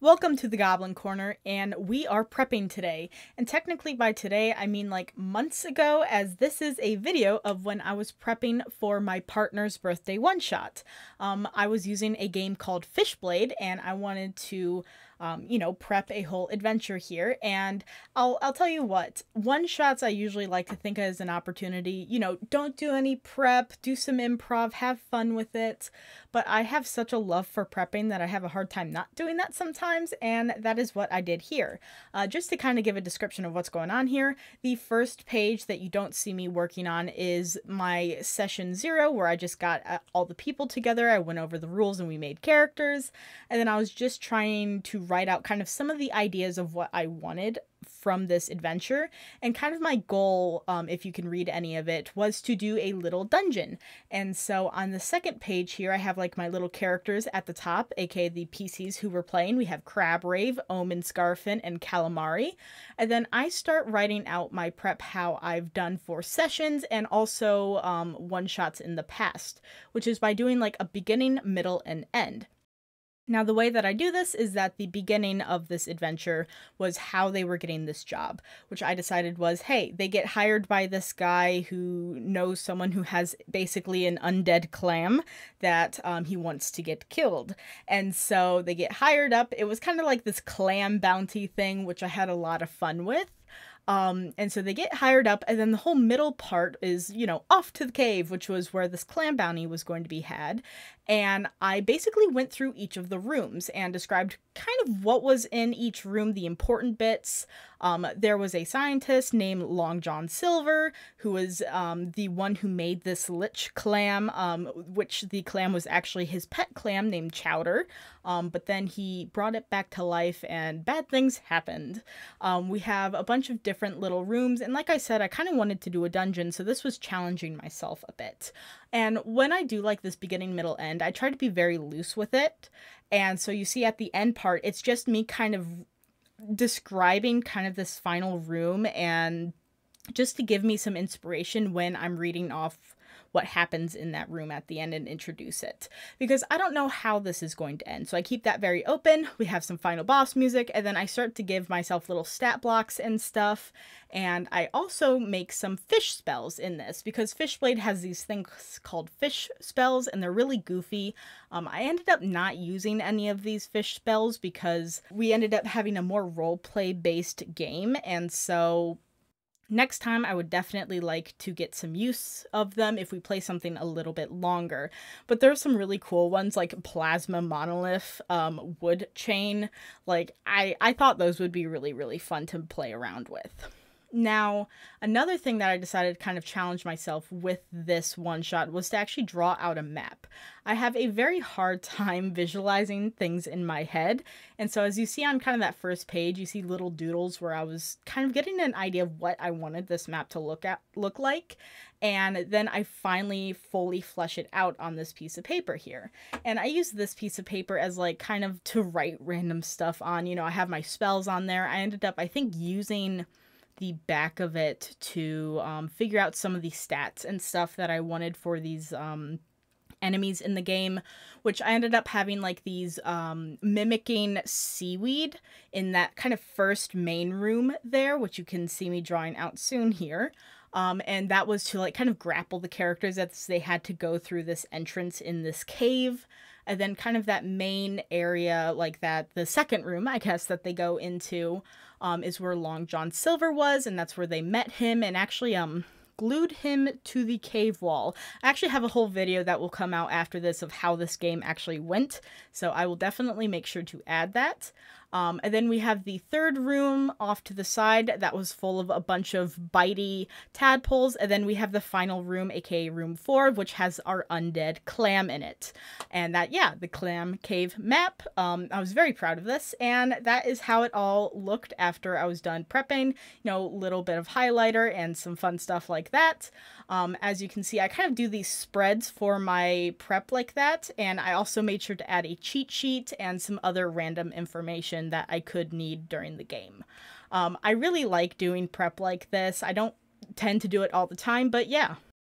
Welcome to the Goblin Corner, and we are prepping today. And technically, by today, I mean like months ago, as this is a video of when I was prepping for my partner's birthday one shot. Um, I was using a game called Fishblade, and I wanted to um, you know, prep a whole adventure here. And I'll I'll tell you what, one shots I usually like to think as an opportunity. You know, don't do any prep, do some improv, have fun with it. But I have such a love for prepping that I have a hard time not doing that sometimes, and that is what I did here. Uh, just to kind of give a description of what's going on here, the first page that you don't see me working on is my session zero, where I just got uh, all the people together. I went over the rules and we made characters, and then I was just trying to write out kind of some of the ideas of what I wanted from this adventure. And kind of my goal, um, if you can read any of it, was to do a little dungeon. And so on the second page here, I have like my little characters at the top, aka the PCs who were playing. We have Crabrave, Omen Scarfin, and Calamari. And then I start writing out my prep how I've done for sessions and also um, one shots in the past, which is by doing like a beginning, middle, and end. Now, the way that I do this is that the beginning of this adventure was how they were getting this job, which I decided was hey, they get hired by this guy who knows someone who has basically an undead clam that um, he wants to get killed. And so they get hired up. It was kind of like this clam bounty thing, which I had a lot of fun with. Um, and so they get hired up, and then the whole middle part is, you know, off to the cave, which was where this clam bounty was going to be had. And I basically went through each of the rooms and described kind of what was in each room, the important bits. Um, there was a scientist named Long John Silver, who was um, the one who made this lich clam, um, which the clam was actually his pet clam named Chowder. Um, but then he brought it back to life and bad things happened. Um, we have a bunch of different little rooms, and like I said, I kind of wanted to do a dungeon, so this was challenging myself a bit. And when I do like this beginning, middle, end, I try to be very loose with it. And so you see at the end part, it's just me kind of describing kind of this final room and just to give me some inspiration when I'm reading off what happens in that room at the end and introduce it. Because I don't know how this is going to end. So I keep that very open. We have some final boss music, and then I start to give myself little stat blocks and stuff. And I also make some fish spells in this because Fishblade has these things called fish spells, and they're really goofy. Um, I ended up not using any of these fish spells because we ended up having a more roleplay based game, and so Next time, I would definitely like to get some use of them if we play something a little bit longer. But there's some really cool ones like Plasma Monolith, um, Wood Chain. Like, I, I thought those would be really, really fun to play around with. Now, another thing that I decided to kind of challenge myself with this one shot was to actually draw out a map. I have a very hard time visualizing things in my head, and so as you see on kind of that first page, you see little doodles where I was kind of getting an idea of what I wanted this map to look at look like, and then I finally fully flesh it out on this piece of paper here. And I use this piece of paper as like kind of to write random stuff on. You know, I have my spells on there. I ended up I think using the back of it to um, figure out some of the stats and stuff that I wanted for these um, enemies in the game, which I ended up having like these um, mimicking seaweed in that kind of first main room there, which you can see me drawing out soon here. Um, and that was to like kind of grapple the characters as they had to go through this entrance in this cave and then kind of that main area like that the second room i guess that they go into um, is where long john silver was and that's where they met him and actually um glued him to the cave wall. I actually have a whole video that will come out after this of how this game actually went, so I will definitely make sure to add that. Um, and then we have the third room off to the side that was full of a bunch of bitey tadpoles. And then we have the final room, aka room four, which has our undead clam in it. And that, yeah, the clam cave map. Um, I was very proud of this. And that is how it all looked after I was done prepping. You know, little bit of highlighter and some fun stuff like that. Um, as you can see, I kind of do these spreads for my prep like that. And I also made sure to add a cheat sheet and some other random information information that I could need during the game. Um, I really like doing prep like this. I don't tend to do it all the time, but yeah,